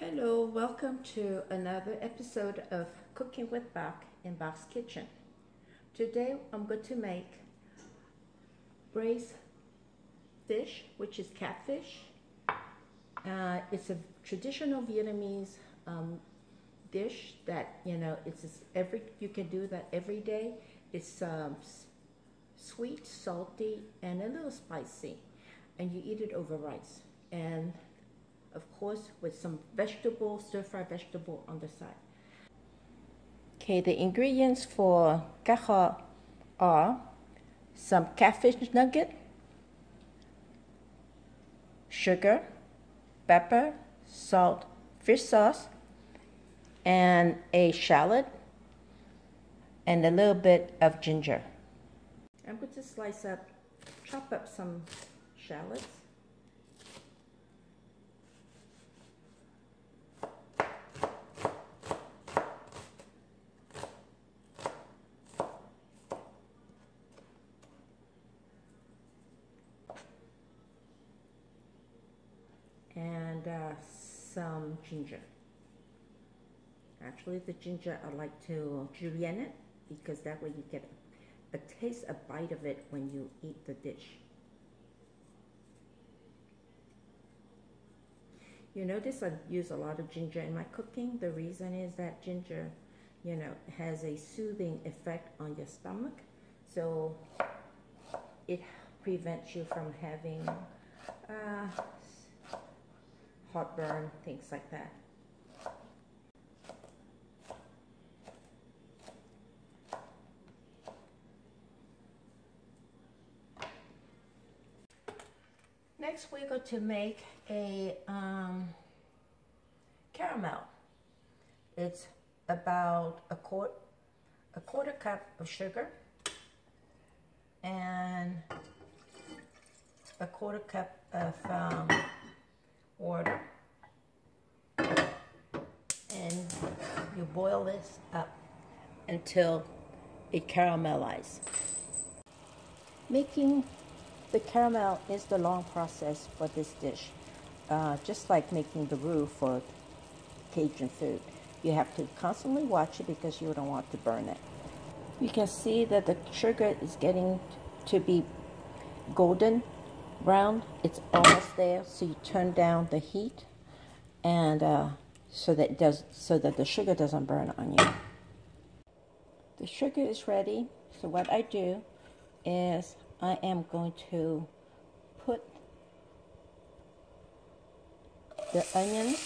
Hello, welcome to another episode of Cooking with Bach in Bach's Kitchen. Today I'm going to make braised fish, which is catfish. Uh, it's a traditional Vietnamese um, dish that you know it's every you can do that every day. It's um, sweet, salty, and a little spicy, and you eat it over rice and of course with some vegetable, stir-fried vegetable on the side. Okay, the ingredients for cá kho are some catfish nugget, sugar, pepper, salt, fish sauce, and a shallot, and a little bit of ginger. I'm going to slice up, chop up some shallots. and uh, some ginger. Actually, the ginger I like to julienne it because that way you get a taste, a bite of it when you eat the dish. You notice I use a lot of ginger in my cooking. The reason is that ginger, you know, has a soothing effect on your stomach. So it prevents you from having uh, heartburn, things like that. Next we're going to make a um, caramel. It's about a quart, a quarter cup of sugar and a quarter cup of um, water and you boil this up until it caramelizes. Making the caramel is the long process for this dish, uh, just like making the roux for Cajun food. You have to constantly watch it because you don't want to burn it. You can see that the sugar is getting to be golden brown. It's almost there, so you turn down the heat, and uh, so that does so that the sugar doesn't burn on you. The sugar is ready. So what I do is I am going to put the onions,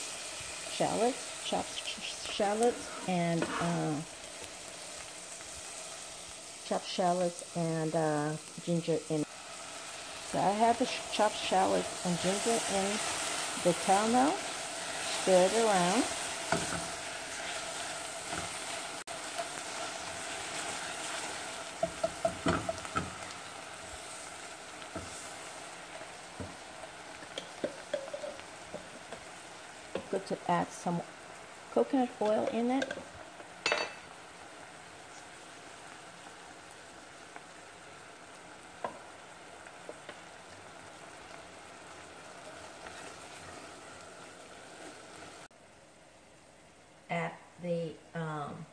shallots, chopped shallots, and uh, chopped shallots and uh, ginger in. So I have the chopped shallots and ginger in the towel now. Stir it around. Good to add some coconut oil in it. at the um,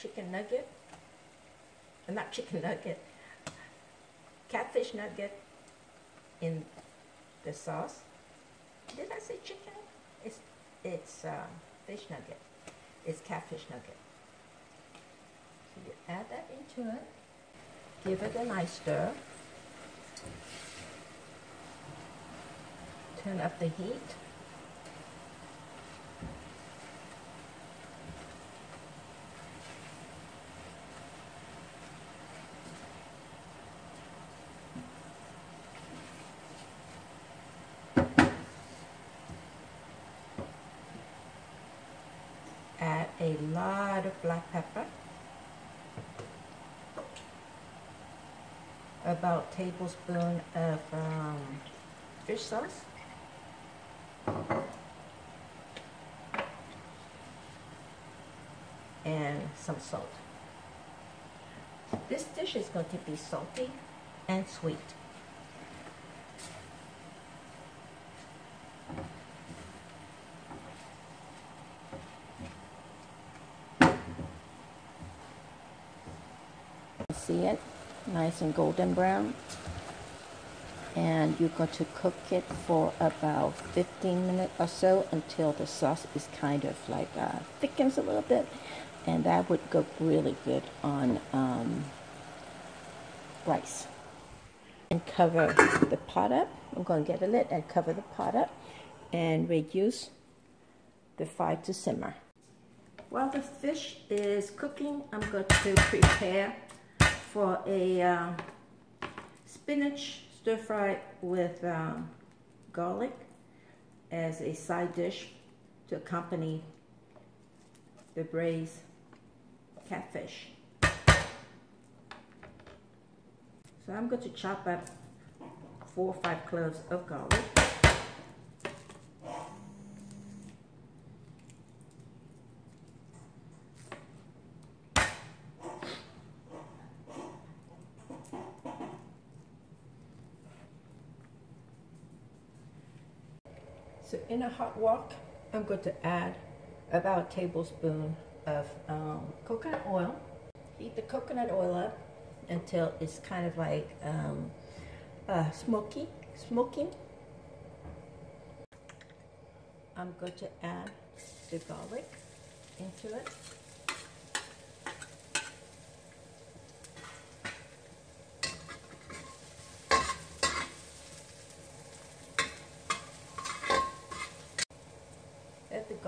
chicken nugget, uh, not chicken nugget, catfish nugget in the sauce. Did I say chicken? It's it's um, fish nugget. It's catfish nugget. So you add that into it. Give it a nice stir. turn up the heat. Add a lot of black pepper. About tablespoon of um, fish sauce. and some salt. This dish is going to be salty and sweet. See it, nice and golden brown. And you're going to cook it for about 15 minutes or so until the sauce is kind of like uh, thickens a little bit. And that would go really good on um, rice. And cover the pot up. I'm going to get a lid and cover the pot up and reduce the fire to simmer. While the fish is cooking, I'm going to prepare for a uh, spinach stir fry with um, garlic as a side dish to accompany the braised catfish. So I'm going to chop up four or five cloves of garlic. So in a hot wok, I'm going to add about a tablespoon of um, coconut oil. Heat the coconut oil up until it's kind of like um, uh, smoky, smoking. I'm going to add the garlic into it.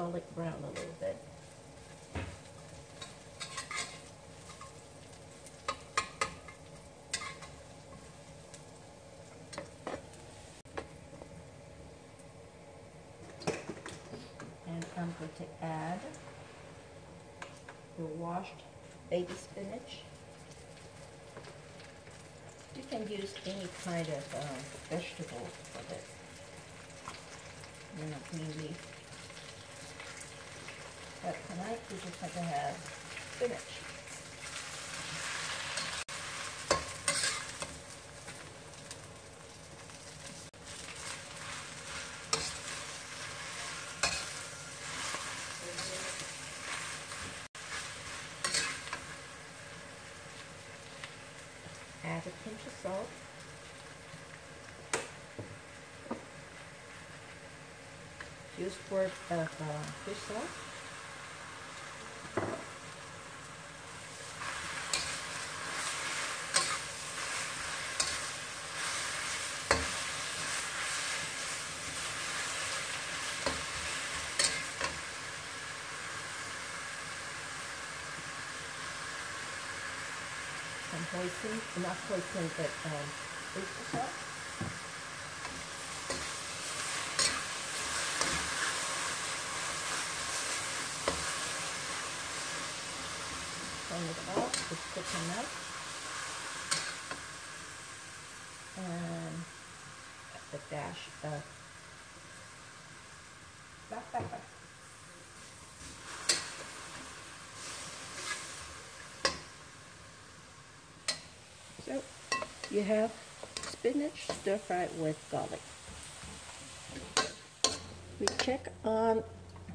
Garlic brown a little bit. And I'm going to add the washed baby spinach. You can use any kind of um, vegetable for this. You know, green leaf. But tonight we just have to have spinach. Add a pinch of salt. Few squirt of uh, fish sauce. Hoisin, not hoisin, but um, oyster. Turn it off, up. And a dash of black pepper. So you have spinach stir fried with garlic. We check on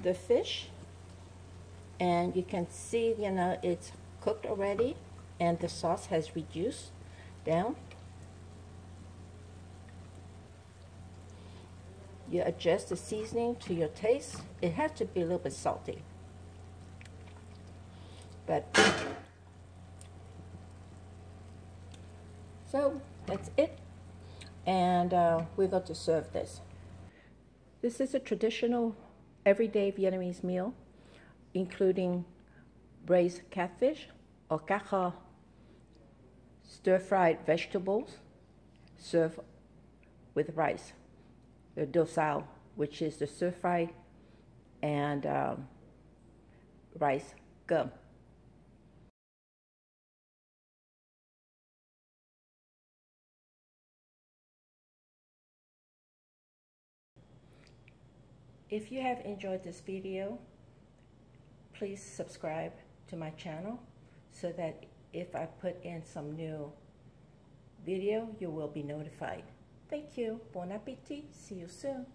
the fish and you can see, you know, it's cooked already and the sauce has reduced down. You adjust the seasoning to your taste. It has to be a little bit salty. But So that's it. And uh, we're going to serve this. This is a traditional everyday Vietnamese meal, including braised catfish or cá kho, stir-fried vegetables, served with rice. The dosao, which is the stir-fried and um, rice gum. If you have enjoyed this video, please subscribe to my channel so that if I put in some new video, you will be notified. Thank you. Bon appetit. See you soon.